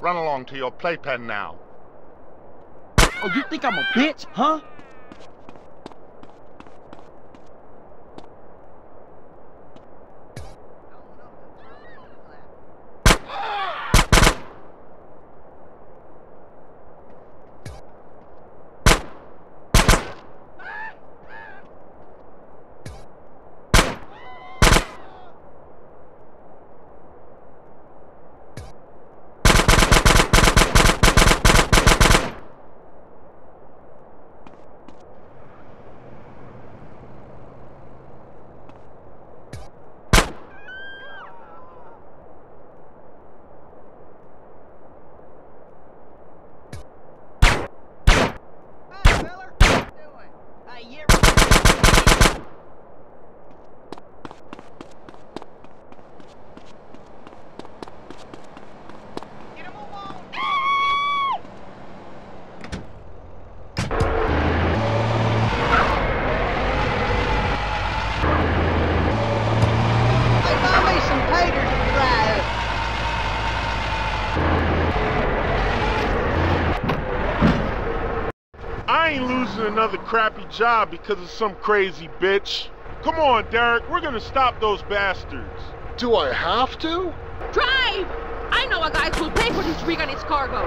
Run along to your playpen now. Oh, you think I'm a bitch, huh? I ain't losing another crappy job because of some crazy bitch. Come on, Derek, we're gonna stop those bastards. Do I have to? Drive! I know a guy who'll pay for this rig and its cargo.